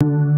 you